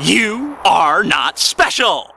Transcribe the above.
You are not special.